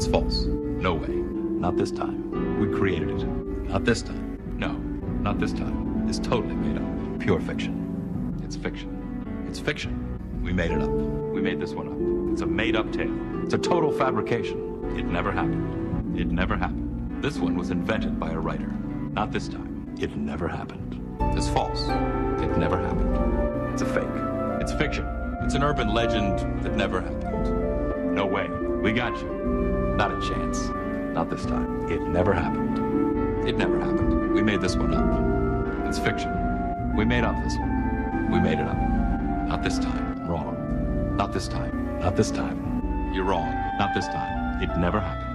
It's false. No way. Not this time. We created it. Not this time. No, not this time. It's totally made up. Pure fiction. It's fiction. It's fiction. We made it up. We made this one up. It's a made up tale. It's a total fabrication. It never happened. It never happened. This one was invented by a writer. Not this time. It never happened. It's false. It never happened. It's a fake. It's fiction. It's an urban legend that never happened. No way. We got you. Not a chance. Not this time. It never happened. It never happened. We made this one up. It's fiction. We made up this one. We made it up. Not this time. Wrong. Not this time. Not this time. You're wrong. Not this time. It never happened.